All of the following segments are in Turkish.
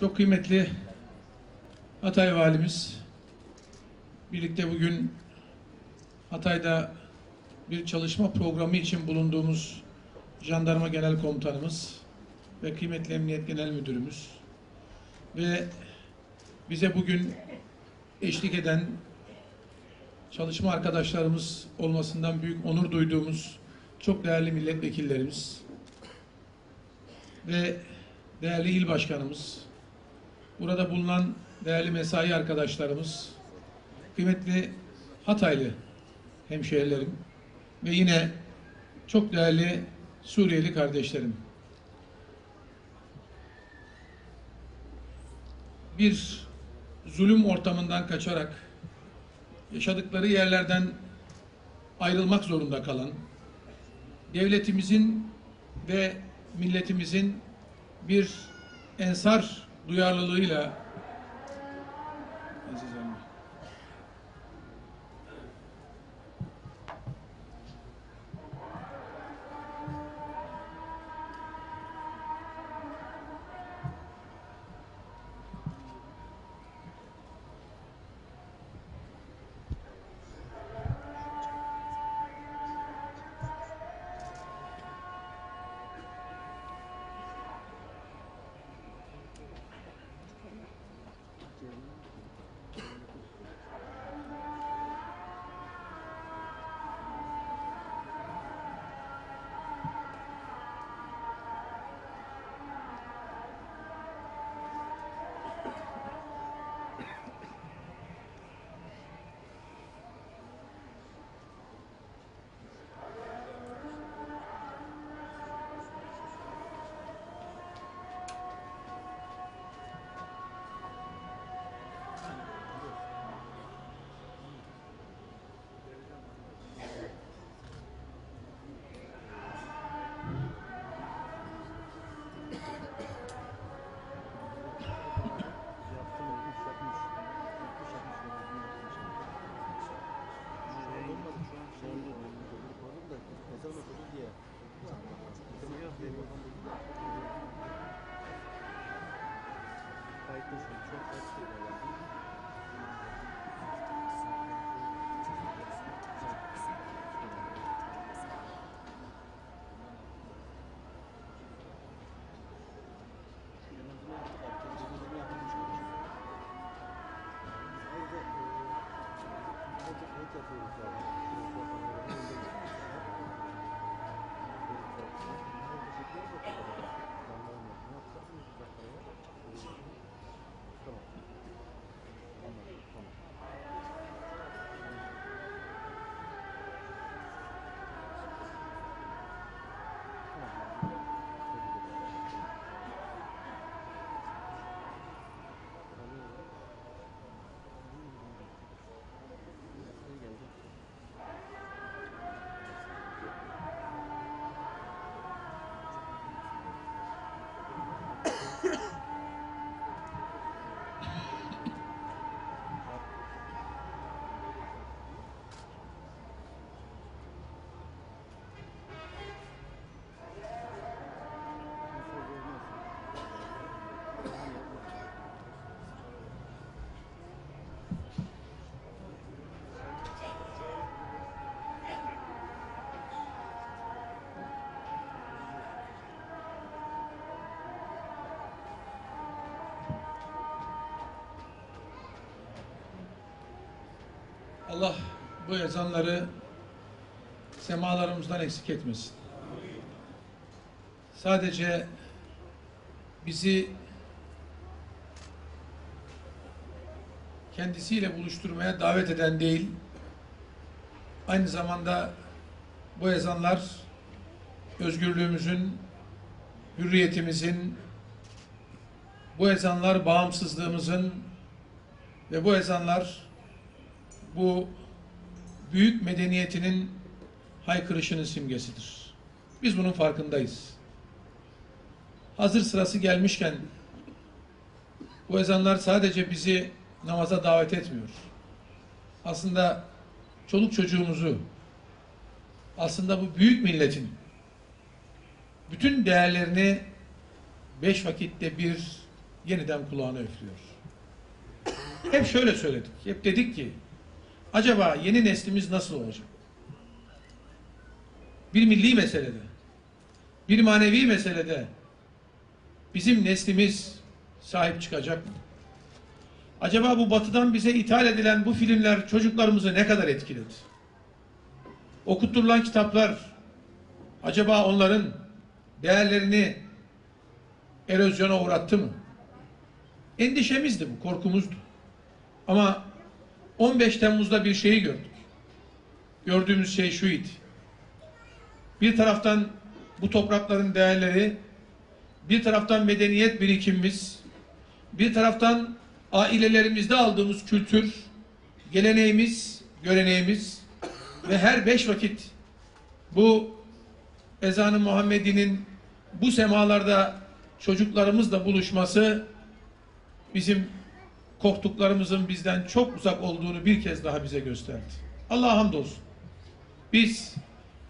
Çok kıymetli Hatay Valimiz, birlikte bugün Hatay'da bir çalışma programı için bulunduğumuz Jandarma Genel Komutanımız ve kıymetli Emniyet Genel Müdürümüz ve bize bugün eşlik eden çalışma arkadaşlarımız olmasından büyük onur duyduğumuz çok değerli milletvekillerimiz ve değerli il başkanımız, burada bulunan değerli mesai arkadaşlarımız, kıymetli Hataylı hemşehrilerim ve yine çok değerli Suriyeli kardeşlerim. Bir zulüm ortamından kaçarak yaşadıkları yerlerden ayrılmak zorunda kalan devletimizin ve milletimizin bir ensar duyarlılığıyla Allah bu ezanları semalarımızdan eksik etmesin. Sadece bizi kendisiyle buluşturmaya davet eden değil, aynı zamanda bu ezanlar özgürlüğümüzün, hürriyetimizin, bu ezanlar bağımsızlığımızın ve bu ezanlar bu büyük medeniyetinin haykırışının simgesidir. Biz bunun farkındayız. Hazır sırası gelmişken bu ezanlar sadece bizi namaza davet etmiyor. Aslında çoluk çocuğumuzu, aslında bu büyük milletin bütün değerlerini beş vakitte bir yeniden kulağına üflüyor. Hep şöyle söyledik. Hep dedik ki acaba yeni neslimiz nasıl olacak? Bir milli meselede, bir manevi meselede bizim neslimiz sahip çıkacak mı? Acaba bu batıdan bize ithal edilen bu filmler çocuklarımızı ne kadar etkiledi? Okutturulan kitaplar acaba onların değerlerini erozyona uğrattı mı? Endişemizdi bu, korkumuzdu. Ama 15 Temmuz'da bir şeyi gördük. Gördüğümüz şey şuydu. Bir taraftan bu toprakların değerleri, bir taraftan medeniyet birikimimiz, bir taraftan ailelerimizde aldığımız kültür, geleneğimiz, göreneğimiz ve her beş vakit bu ezanı Muhammedi'nin bu semalarda çocuklarımızla buluşması bizim korktuklarımızın bizden çok uzak olduğunu bir kez daha bize gösterdi. Allah'a hamdolsun. Biz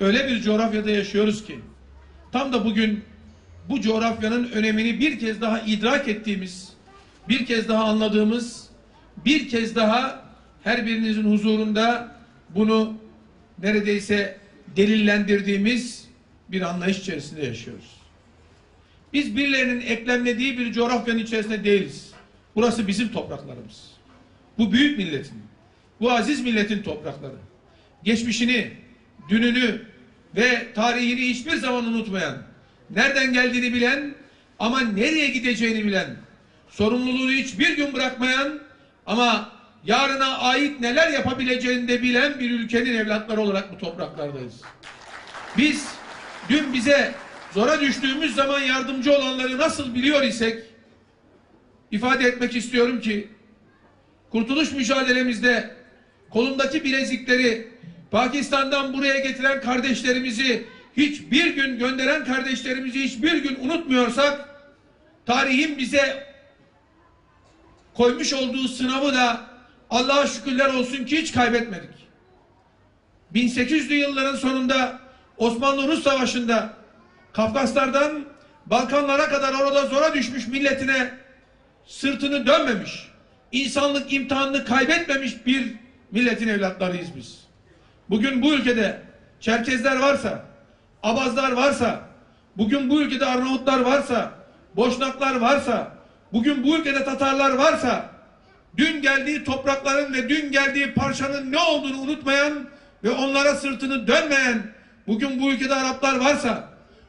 öyle bir coğrafyada yaşıyoruz ki tam da bugün bu coğrafyanın önemini bir kez daha idrak ettiğimiz, bir kez daha anladığımız, bir kez daha her birinizin huzurunda bunu neredeyse delillendirdiğimiz bir anlayış içerisinde yaşıyoruz. Biz birilerinin eklemlediği bir coğrafyanın içerisinde değiliz. Burası bizim topraklarımız. Bu büyük milletin, bu aziz milletin toprakları. Geçmişini, dününü ve tarihini hiçbir zaman unutmayan, nereden geldiğini bilen ama nereye gideceğini bilen, sorumluluğunu hiçbir gün bırakmayan ama yarına ait neler yapabileceğini de bilen bir ülkenin evlatları olarak bu topraklardayız. Biz dün bize zora düştüğümüz zaman yardımcı olanları nasıl biliyor isek ifade etmek istiyorum ki kurtuluş mücadelemizde kolundaki bilezikleri Pakistan'dan buraya getiren kardeşlerimizi hiçbir gün gönderen kardeşlerimizi hiçbir gün unutmuyorsak tarihin bize koymuş olduğu sınavı da Allah'a şükürler olsun ki hiç kaybetmedik. 1800'lü yılların sonunda Osmanlı-Rus Savaşı'nda Kafkaslardan Balkanlara kadar orada zora düşmüş milletine sırtını dönmemiş, insanlık imtihanını kaybetmemiş bir milletin evlatlarıyız biz. Bugün bu ülkede Çerkezler varsa, Abazlar varsa, bugün bu ülkede Arnavutlar varsa, Boşnaklar varsa, bugün bu ülkede Tatarlar varsa, dün geldiği toprakların ve dün geldiği parçanın ne olduğunu unutmayan ve onlara sırtını dönmeyen, bugün bu ülkede Araplar varsa,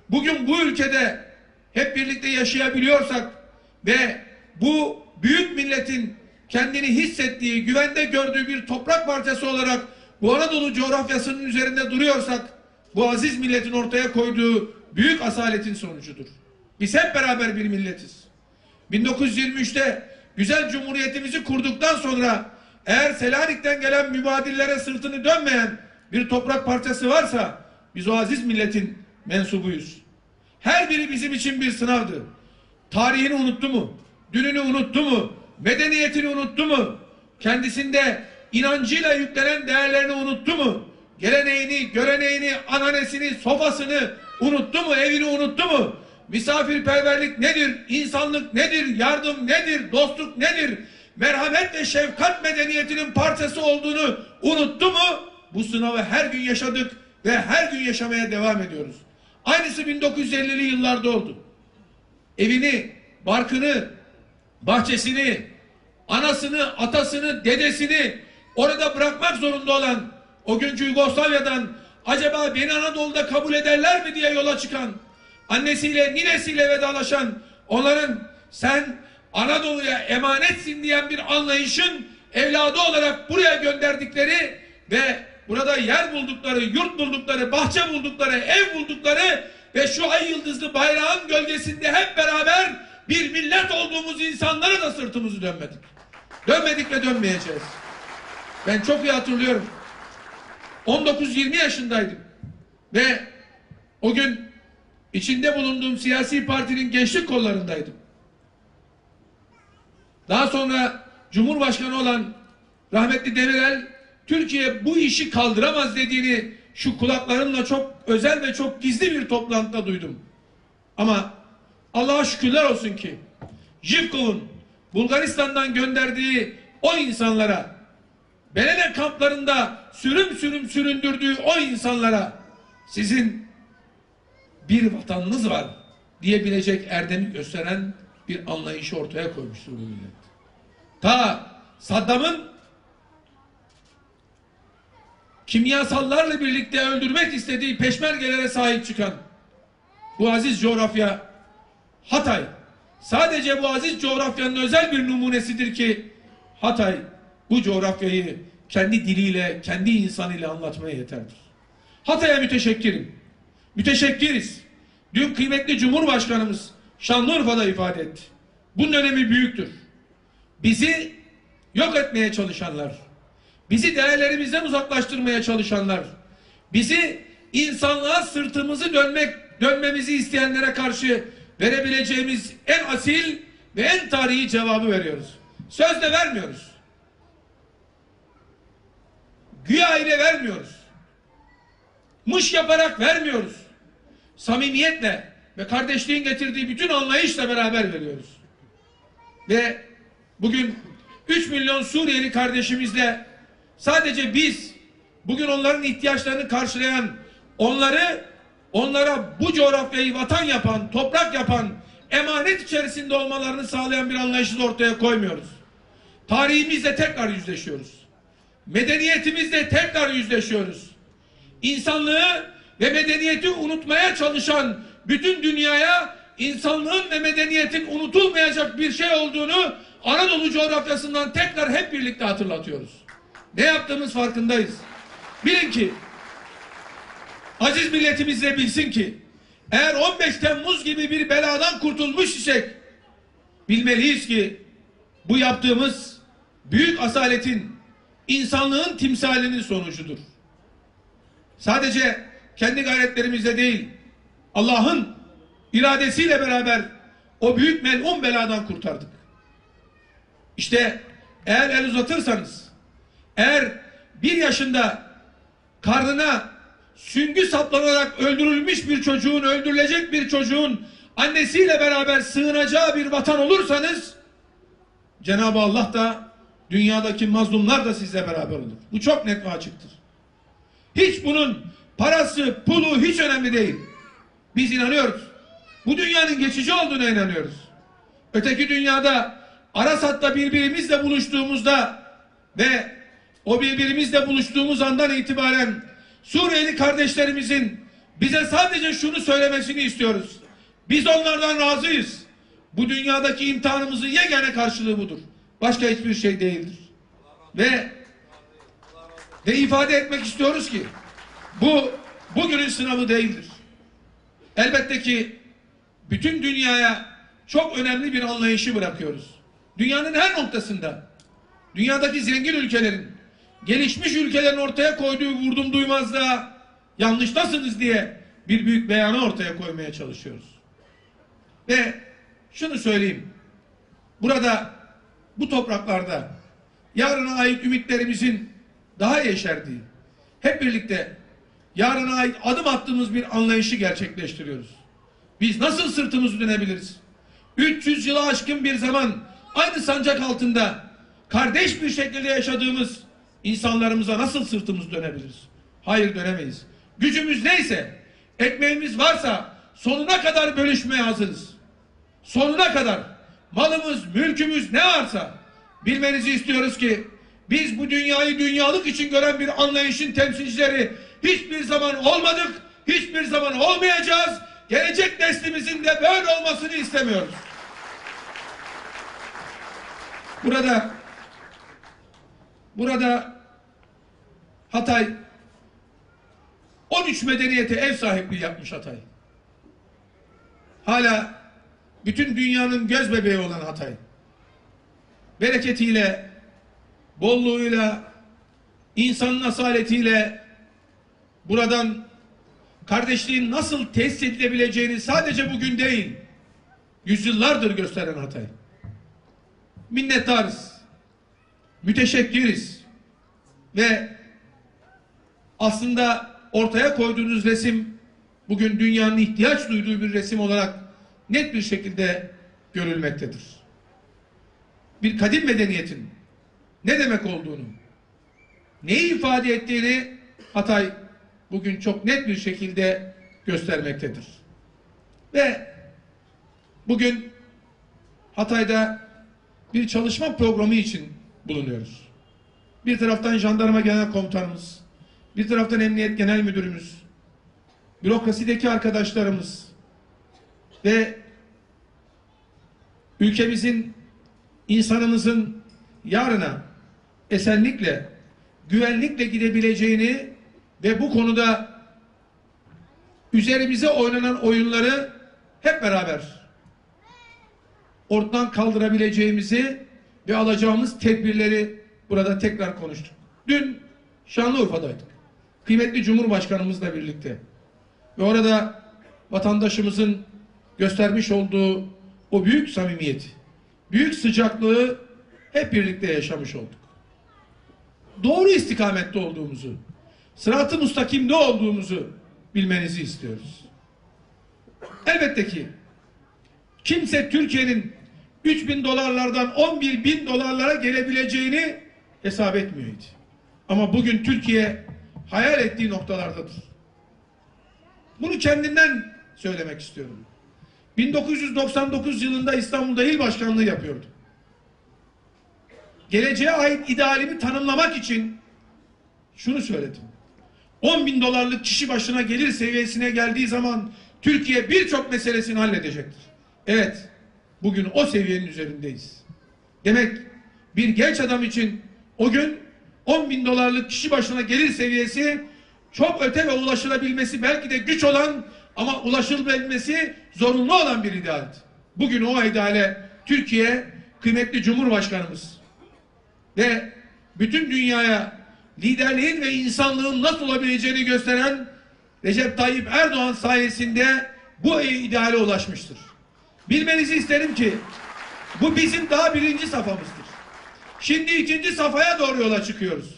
bugün bu ülkede hep birlikte yaşayabiliyorsak ve bu büyük milletin kendini hissettiği, güvende gördüğü bir toprak parçası olarak bu Anadolu coğrafyasının üzerinde duruyorsak bu aziz milletin ortaya koyduğu büyük asaletin sonucudur. Biz hep beraber bir milletiz. 1923'te güzel cumhuriyetimizi kurduktan sonra eğer Selanik'ten gelen mübadillere sırtını dönmeyen bir toprak parçası varsa biz o aziz milletin mensubuyuz. Her biri bizim için bir sınavdı. Tarihini unuttu mu? Dününü unuttu mu? Medeniyetini unuttu mu? Kendisinde inancıyla yüklenen değerlerini unuttu mu? Geleneğini, göreneğini, ananesini, sofasını unuttu mu? Evini unuttu mu? Misafirperverlik nedir? İnsanlık nedir? Yardım nedir? Dostluk nedir? Merhamet ve şefkat medeniyetinin parçası olduğunu unuttu mu? Bu sınavı her gün yaşadık ve her gün yaşamaya devam ediyoruz. Aynısı 1950'li yıllarda oldu. Evini, barkını, bahçesini, anasını, atasını, dedesini orada bırakmak zorunda olan o günkü Yugoslavya'dan acaba beni Anadolu'da kabul ederler mi diye yola çıkan, annesiyle, ninesiyle vedalaşan, onların sen Anadolu'ya emanetsin diyen bir anlayışın evladı olarak buraya gönderdikleri ve burada yer buldukları, yurt buldukları, bahçe buldukları, ev buldukları ve şu ay yıldızlı bayrağın gölgesinde hep beraber bir millet olduğumuz insanlara da sırtımızı dönmedik. Dönmedik ve dönmeyeceğiz. Ben çok iyi hatırlıyorum. 19-20 yaşındaydım. Ve o gün içinde bulunduğum siyasi partinin gençlik kollarındaydım. Daha sonra Cumhurbaşkanı olan rahmetli Demirel Türkiye bu işi kaldıramaz dediğini şu kulaklarımla çok özel ve çok gizli bir toplantıda duydum. Ama Allah'a şükürler olsun ki Jivkov'un Bulgaristan'dan gönderdiği o insanlara Belediye kamplarında sürüm sürüm süründürdüğü o insanlara sizin bir vatanınız var diyebilecek erdemi gösteren bir anlayışı ortaya koymuştur bu millet. Ta Saddam'ın kimyasallarla birlikte öldürmek istediği peşmergelere sahip çıkan bu aziz coğrafya Hatay sadece bu aziz coğrafyanın özel bir numunesidir ki Hatay bu coğrafyayı kendi diliyle, kendi insanıyla anlatmaya yeterdir. Hatay'a müteşekkirim. Müteşekkiriz. Dün kıymetli Cumhurbaşkanımız Şanlıurfa'da ifade etti. Bunun önemi büyüktür. Bizi yok etmeye çalışanlar, bizi değerlerimizden uzaklaştırmaya çalışanlar, bizi insanlığa sırtımızı dönmek, dönmemizi isteyenlere karşı verebileceğimiz en asil ve en tarihi cevabı veriyoruz. Sözle vermiyoruz. Güya ile vermiyoruz. Mış yaparak vermiyoruz. Samimiyetle ve kardeşliğin getirdiği bütün anlayışla beraber veriyoruz. Ve bugün 3 milyon Suriyeli kardeşimizle sadece biz bugün onların ihtiyaçlarını karşılayan onları onlara bu coğrafyayı vatan yapan, toprak yapan, emanet içerisinde olmalarını sağlayan bir anlayışı ortaya koymuyoruz. Tarihimizle tekrar yüzleşiyoruz. Medeniyetimizle tekrar yüzleşiyoruz. İnsanlığı ve medeniyeti unutmaya çalışan bütün dünyaya insanlığın ve medeniyetin unutulmayacak bir şey olduğunu Anadolu coğrafyasından tekrar hep birlikte hatırlatıyoruz. Ne yaptığımız farkındayız. Bilin ki aziz milletimiz de bilsin ki eğer 15 Temmuz gibi bir beladan kurtulmuş isek bilmeliyiz ki bu yaptığımız büyük asaletin insanlığın timsalinin sonucudur. Sadece kendi gayretlerimizle değil Allah'ın iradesiyle beraber o büyük melun beladan kurtardık. İşte eğer el uzatırsanız eğer bir yaşında karnına süngü saplanarak öldürülmüş bir çocuğun, öldürülecek bir çocuğun annesiyle beraber sığınacağı bir vatan olursanız Cenab-ı Allah da dünyadaki mazlumlar da sizle beraber olur. Bu çok net ve açıktır. Hiç bunun parası, pulu hiç önemli değil. Biz inanıyoruz. Bu dünyanın geçici olduğuna inanıyoruz. Öteki dünyada Arasat'ta birbirimizle buluştuğumuzda ve o birbirimizle buluştuğumuz andan itibaren Suriyeli kardeşlerimizin bize sadece şunu söylemesini istiyoruz. Biz onlardan razıyız. Bu dünyadaki imtihanımızın yegane karşılığı budur. Başka hiçbir şey değildir. Ve ve ifade etmek istiyoruz ki bu bugünün sınavı değildir. Elbette ki bütün dünyaya çok önemli bir anlayışı bırakıyoruz. Dünyanın her noktasında dünyadaki zengin ülkelerin gelişmiş ülkelerin ortaya koyduğu vurdum duymazlığa yanlıştasınız diye bir büyük beyanı ortaya koymaya çalışıyoruz. Ve şunu söyleyeyim. Burada bu topraklarda yarına ait ümitlerimizin daha yeşerdiği, hep birlikte yarına ait adım attığımız bir anlayışı gerçekleştiriyoruz. Biz nasıl sırtımızı dönebiliriz? 300 yıla aşkın bir zaman aynı sancak altında kardeş bir şekilde yaşadığımız insanlarımıza nasıl sırtımız dönebiliriz? Hayır dönemeyiz. Gücümüz neyse, ekmeğimiz varsa sonuna kadar bölüşmeye hazırız. Sonuna kadar malımız, mülkümüz ne varsa bilmenizi istiyoruz ki biz bu dünyayı dünyalık için gören bir anlayışın temsilcileri hiçbir zaman olmadık, hiçbir zaman olmayacağız. Gelecek neslimizin de böyle olmasını istemiyoruz. Burada burada Hatay 13 medeniyete ev sahipliği yapmış Hatay. Hala bütün dünyanın göz bebeği olan Hatay. Bereketiyle, bolluğuyla, insanın asaletiyle buradan kardeşliğin nasıl tesis edilebileceğini sadece bugün değil, yüzyıllardır gösteren Hatay. Minnettarız, müteşekkiriz ve aslında ortaya koyduğunuz resim bugün dünyanın ihtiyaç duyduğu bir resim olarak net bir şekilde görülmektedir. bir kadim medeniyetin ne demek olduğunu, neyi ifade ettiğini Hatay bugün çok net bir şekilde göstermektedir. Ve bugün Hatay'da bir çalışma programı için bulunuyoruz. Bir taraftan jandarma genel komutanımız, bir taraftan emniyet genel müdürümüz, bürokrasideki arkadaşlarımız ve ülkemizin, insanımızın yarına esenlikle, güvenlikle gidebileceğini ve bu konuda üzerimize oynanan oyunları hep beraber ortadan kaldırabileceğimizi ve alacağımız tedbirleri burada tekrar konuştuk. Dün Şanlıurfa'daydık. Kıymetli Cumhurbaşkanımızla birlikte. Ve orada vatandaşımızın göstermiş olduğu o büyük samimiyeti, büyük sıcaklığı hep birlikte yaşamış olduk. Doğru istikamette olduğumuzu, sırat-ı mustakimde olduğumuzu bilmenizi istiyoruz. Elbette ki kimse Türkiye'nin 3 bin dolarlardan 11 bin dolarlara gelebileceğini hesap etmiyordu. Ama bugün Türkiye hayal ettiği noktalardadır. Bunu kendinden söylemek istiyorum. 1999 yılında İstanbul'da il başkanlığı yapıyordum. Geleceğe ait idealimi tanımlamak için şunu söyledim. 10 bin dolarlık kişi başına gelir seviyesine geldiği zaman Türkiye birçok meselesini halledecektir. Evet, bugün o seviyenin üzerindeyiz. Demek bir genç adam için o gün 10 bin dolarlık kişi başına gelir seviyesi çok öte ve ulaşılabilmesi belki de güç olan ama ulaşılabilmesi zorunlu olan bir idealdi. Bugün o ideale Türkiye kıymetli Cumhurbaşkanımız ve bütün dünyaya liderliğin ve insanlığın nasıl olabileceğini gösteren Recep Tayyip Erdoğan sayesinde bu ideale ulaşmıştır. Bilmenizi isterim ki bu bizim daha birinci safhamızdır. Şimdi ikinci safhaya doğru yola çıkıyoruz.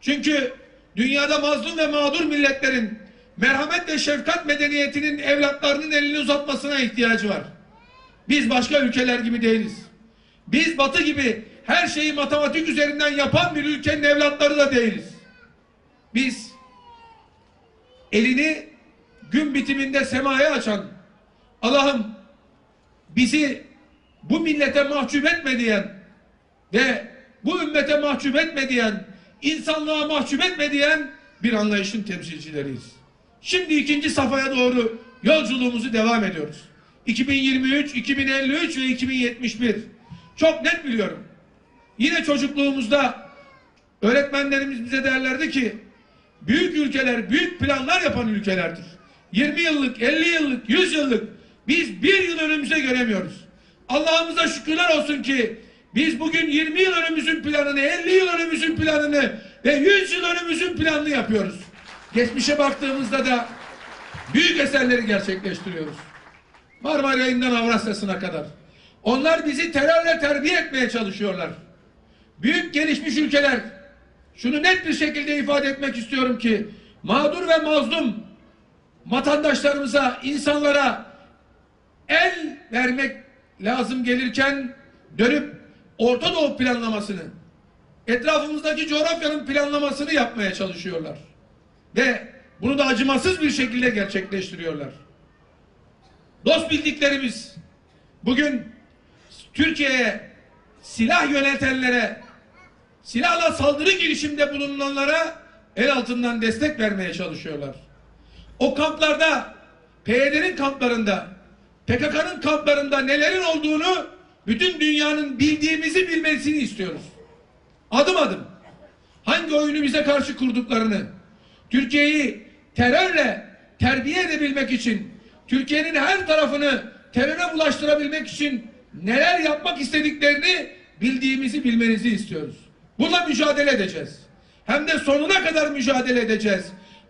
Çünkü dünyada mazlum ve mağdur milletlerin merhamet ve şefkat medeniyetinin evlatlarının elini uzatmasına ihtiyacı var. Biz başka ülkeler gibi değiliz. Biz batı gibi her şeyi matematik üzerinden yapan bir ülkenin evlatları da değiliz. Biz elini gün bitiminde semaya açan Allah'ım bizi bu millete mahcup etme diyen ve bu ümmete mahcup etme diyen, insanlığa mahcup etme diyen bir anlayışın temsilcileriyiz. Şimdi ikinci safhaya doğru yolculuğumuzu devam ediyoruz. 2023, 2053 ve 2071. Çok net biliyorum. Yine çocukluğumuzda öğretmenlerimiz bize derlerdi ki büyük ülkeler büyük planlar yapan ülkelerdir. 20 yıllık, 50 yıllık, 100 yıllık biz bir yıl önümüze göremiyoruz. Allah'ımıza şükürler olsun ki biz bugün 20 yıl önümüzün planını, 50 yıl önümüzün planını ve 100 yıl önümüzün planını yapıyoruz. Geçmişe baktığımızda da büyük eserleri gerçekleştiriyoruz. Marmara Yayından Avrasya'sına kadar. Onlar bizi terörle terbiye etmeye çalışıyorlar. Büyük gelişmiş ülkeler şunu net bir şekilde ifade etmek istiyorum ki mağdur ve mazlum vatandaşlarımıza, insanlara el vermek lazım gelirken dönüp Orta Doğu planlamasını, etrafımızdaki coğrafyanın planlamasını yapmaya çalışıyorlar. Ve bunu da acımasız bir şekilde gerçekleştiriyorlar. Dost bildiklerimiz bugün Türkiye'ye silah yönetenlere, silahla saldırı girişimde bulunanlara el altından destek vermeye çalışıyorlar. O kamplarda, PYD'nin kamplarında, PKK'nın kamplarında nelerin olduğunu bütün dünyanın bildiğimizi bilmesini istiyoruz. Adım adım. Hangi oyunu bize karşı kurduklarını, Türkiye'yi terörle terbiye edebilmek için, Türkiye'nin her tarafını teröre bulaştırabilmek için neler yapmak istediklerini bildiğimizi bilmenizi istiyoruz. Bununla mücadele edeceğiz. Hem de sonuna kadar mücadele edeceğiz.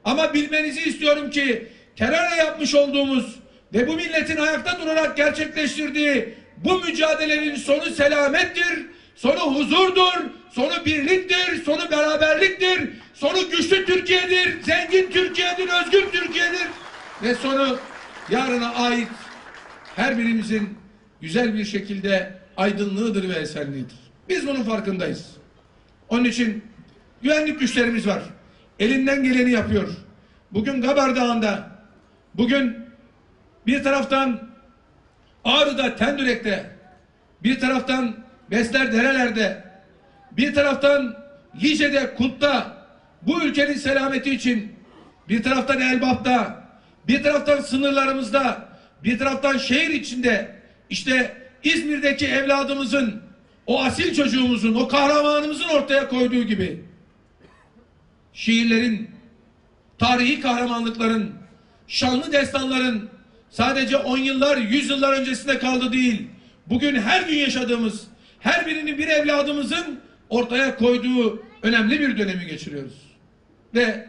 Ama bilmenizi istiyorum ki terörle yapmış olduğumuz ve bu milletin ayakta durarak gerçekleştirdiği bu mücadelenin sonu selamettir, sonu huzurdur, sonu birliktir, sonu beraberliktir, sonu güçlü Türkiye'dir, zengin Türkiye'dir, özgür Türkiye'dir ve sonu yarına ait her birimizin güzel bir şekilde aydınlığıdır ve esenliğidir. Biz bunun farkındayız. Onun için güvenlik güçlerimiz var. Elinden geleni yapıyor. Bugün Gabar Dağı'nda, bugün bir taraftan Ağrı'da, Tendürek'te, bir taraftan Besler Derelerde, bir taraftan Lice'de, Kut'ta, bu ülkenin selameti için bir taraftan Elbap'ta, bir taraftan sınırlarımızda, bir taraftan şehir içinde işte İzmir'deki evladımızın, o asil çocuğumuzun, o kahramanımızın ortaya koyduğu gibi şiirlerin, tarihi kahramanlıkların, şanlı destanların sadece on yıllar, yüz yıllar öncesinde kaldı değil. Bugün her gün yaşadığımız, her birinin bir evladımızın ortaya koyduğu önemli bir dönemi geçiriyoruz. Ve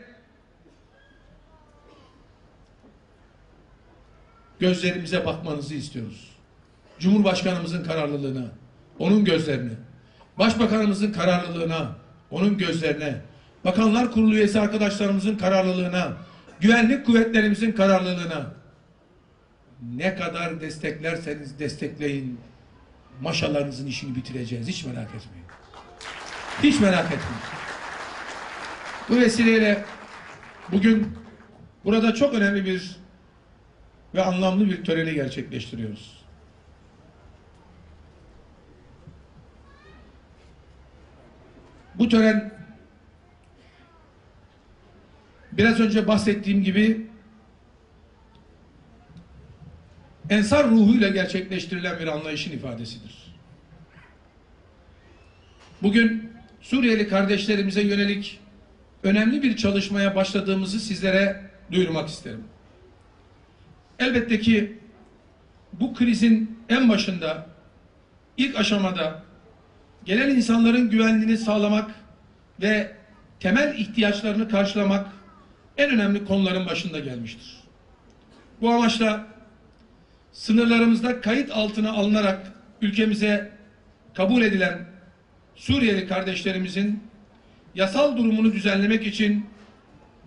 gözlerimize bakmanızı istiyoruz. Cumhurbaşkanımızın kararlılığına, onun gözlerine, Başbakanımızın kararlılığına, onun gözlerine, Bakanlar Kurulu üyesi arkadaşlarımızın kararlılığına, güvenlik kuvvetlerimizin kararlılığına ne kadar desteklerseniz destekleyin maşalarınızın işini bitireceğiz. Hiç merak etmeyin. Hiç merak etmeyin. Bu vesileyle bugün burada çok önemli bir ve anlamlı bir töreni gerçekleştiriyoruz. Bu tören biraz önce bahsettiğim gibi ensar ruhuyla gerçekleştirilen bir anlayışın ifadesidir. Bugün Suriyeli kardeşlerimize yönelik önemli bir çalışmaya başladığımızı sizlere duyurmak isterim. Elbette ki bu krizin en başında ilk aşamada gelen insanların güvenliğini sağlamak ve temel ihtiyaçlarını karşılamak en önemli konuların başında gelmiştir. Bu amaçla sınırlarımızda kayıt altına alınarak ülkemize kabul edilen Suriyeli kardeşlerimizin yasal durumunu düzenlemek için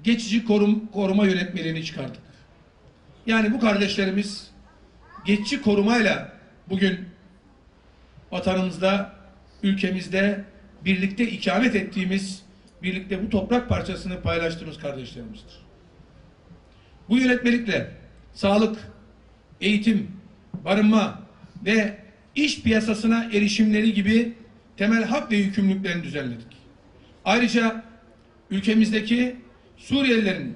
geçici korum, koruma yönetmeliğini çıkardık. Yani bu kardeşlerimiz geçici korumayla bugün vatanımızda, ülkemizde birlikte ikamet ettiğimiz, birlikte bu toprak parçasını paylaştığımız kardeşlerimizdir. Bu yönetmelikle sağlık, eğitim, barınma ve iş piyasasına erişimleri gibi temel hak ve yükümlülüklerini düzenledik. Ayrıca ülkemizdeki Suriyelilerin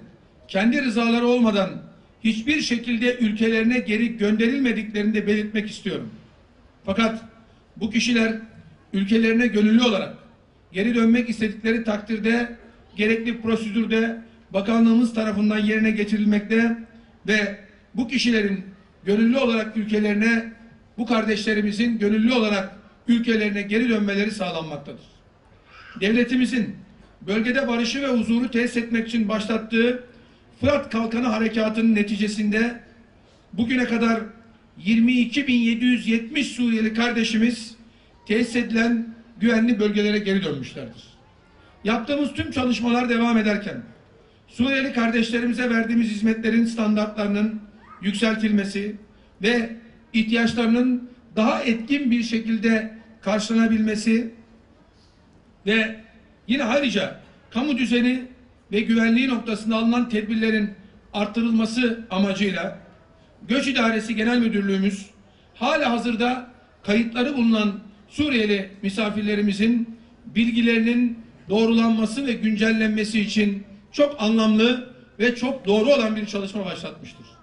kendi rızaları olmadan hiçbir şekilde ülkelerine geri gönderilmediklerini de belirtmek istiyorum. Fakat bu kişiler ülkelerine gönüllü olarak geri dönmek istedikleri takdirde gerekli prosedürde bakanlığımız tarafından yerine getirilmekte ve bu kişilerin gönüllü olarak ülkelerine bu kardeşlerimizin gönüllü olarak ülkelerine geri dönmeleri sağlanmaktadır. Devletimizin bölgede barışı ve huzuru tesis etmek için başlattığı Fırat Kalkanı Harekatı'nın neticesinde bugüne kadar 22.770 Suriyeli kardeşimiz tesis edilen güvenli bölgelere geri dönmüşlerdir. Yaptığımız tüm çalışmalar devam ederken Suriyeli kardeşlerimize verdiğimiz hizmetlerin standartlarının yükseltilmesi ve ihtiyaçlarının daha etkin bir şekilde karşılanabilmesi ve yine ayrıca kamu düzeni ve güvenliği noktasında alınan tedbirlerin artırılması amacıyla Göç İdaresi Genel Müdürlüğümüz hala hazırda kayıtları bulunan Suriyeli misafirlerimizin bilgilerinin doğrulanması ve güncellenmesi için çok anlamlı ve çok doğru olan bir çalışma başlatmıştır.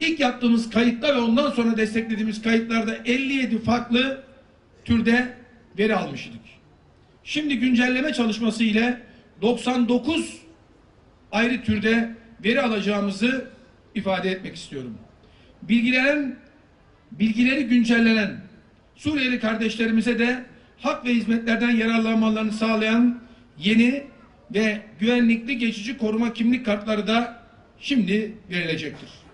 İlk yaptığımız kayıtlar ve ondan sonra desteklediğimiz kayıtlarda 57 farklı türde veri almıştık. Şimdi güncelleme çalışması ile 99 ayrı türde veri alacağımızı ifade etmek istiyorum. Bilgilenen, bilgileri güncellenen Suriyeli kardeşlerimize de hak ve hizmetlerden yararlanmalarını sağlayan yeni ve güvenlikli geçici koruma kimlik kartları da şimdi verilecektir.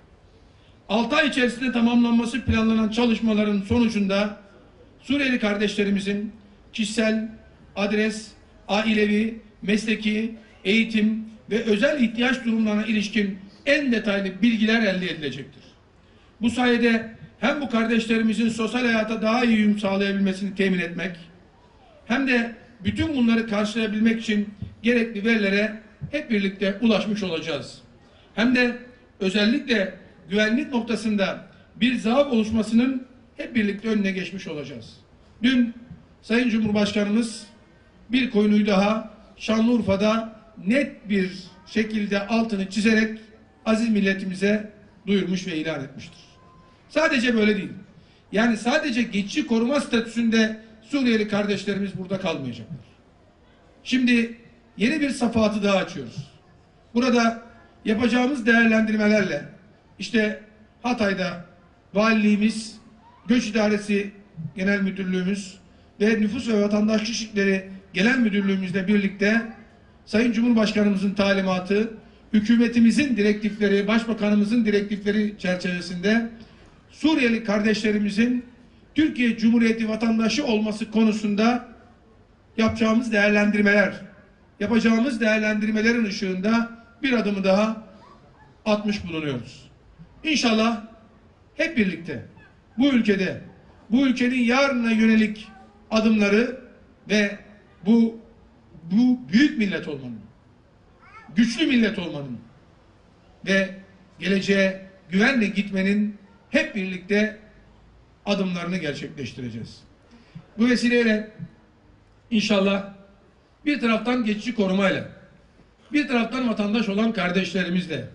6 ay içerisinde tamamlanması planlanan çalışmaların sonucunda Suriyeli kardeşlerimizin kişisel, adres, ailevi, mesleki, eğitim ve özel ihtiyaç durumlarına ilişkin en detaylı bilgiler elde edilecektir. Bu sayede hem bu kardeşlerimizin sosyal hayata daha iyi uyum sağlayabilmesini temin etmek, hem de bütün bunları karşılayabilmek için gerekli verilere hep birlikte ulaşmış olacağız. Hem de özellikle güvenlik noktasında bir zaaf oluşmasının hep birlikte önüne geçmiş olacağız. Dün Sayın Cumhurbaşkanımız bir konuyu daha Şanlıurfa'da net bir şekilde altını çizerek aziz milletimize duyurmuş ve ilan etmiştir. Sadece böyle değil. Yani sadece geçici koruma statüsünde Suriyeli kardeşlerimiz burada kalmayacaklar. Şimdi yeni bir safahatı daha açıyoruz. Burada yapacağımız değerlendirmelerle işte Hatay'da valiliğimiz, Göç İdaresi Genel Müdürlüğümüz ve Nüfus ve Vatandaşlık İşleri Genel Müdürlüğümüzle birlikte Sayın Cumhurbaşkanımızın talimatı, hükümetimizin direktifleri, başbakanımızın direktifleri çerçevesinde Suriyeli kardeşlerimizin Türkiye Cumhuriyeti vatandaşı olması konusunda yapacağımız değerlendirmeler, yapacağımız değerlendirmelerin ışığında bir adımı daha atmış bulunuyoruz. İnşallah hep birlikte bu ülkede, bu ülkenin yarına yönelik adımları ve bu bu büyük millet olmanın, güçlü millet olmanın ve geleceğe güvenle gitmenin hep birlikte adımlarını gerçekleştireceğiz. Bu vesileyle inşallah bir taraftan geçici korumayla, bir taraftan vatandaş olan kardeşlerimizle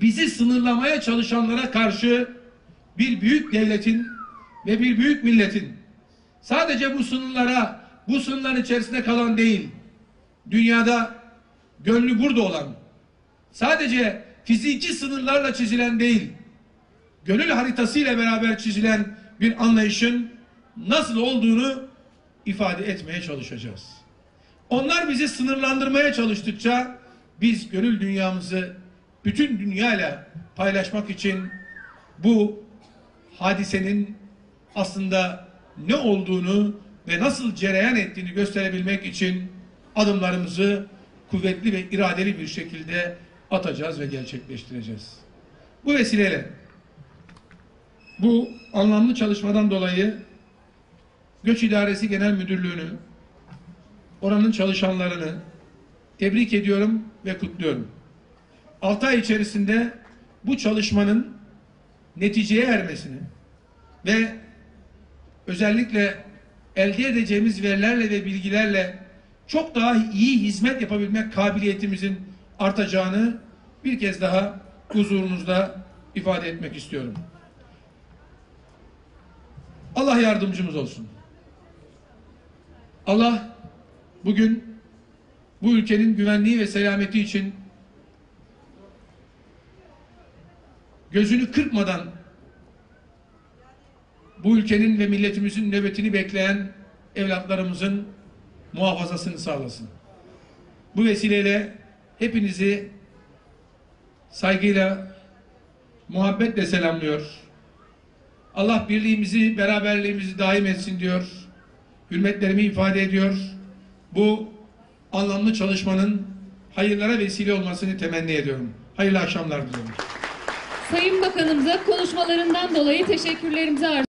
bizi sınırlamaya çalışanlara karşı bir büyük devletin ve bir büyük milletin sadece bu sınırlara, bu sınırların içerisinde kalan değil, dünyada gönlü burada olan, sadece fiziki sınırlarla çizilen değil, gönül haritasıyla beraber çizilen bir anlayışın nasıl olduğunu ifade etmeye çalışacağız. Onlar bizi sınırlandırmaya çalıştıkça biz gönül dünyamızı bütün dünyayla paylaşmak için bu hadisenin aslında ne olduğunu ve nasıl cereyan ettiğini gösterebilmek için adımlarımızı kuvvetli ve iradeli bir şekilde atacağız ve gerçekleştireceğiz. Bu vesileyle bu anlamlı çalışmadan dolayı Göç İdaresi Genel Müdürlüğü'nü, oranın çalışanlarını tebrik ediyorum ve kutluyorum. 6 ay içerisinde bu çalışmanın neticeye ermesini ve özellikle elde edeceğimiz verilerle ve bilgilerle çok daha iyi hizmet yapabilmek kabiliyetimizin artacağını bir kez daha huzurunuzda ifade etmek istiyorum. Allah yardımcımız olsun. Allah bugün bu ülkenin güvenliği ve selameti için gözünü kırpmadan bu ülkenin ve milletimizin nöbetini bekleyen evlatlarımızın muhafazasını sağlasın. Bu vesileyle hepinizi saygıyla, muhabbetle selamlıyor. Allah birliğimizi, beraberliğimizi daim etsin diyor. Hürmetlerimi ifade ediyor. Bu anlamlı çalışmanın hayırlara vesile olmasını temenni ediyorum. Hayırlı akşamlar diliyorum. Sayın Bakanımıza konuşmalarından dolayı teşekkürlerimizi arz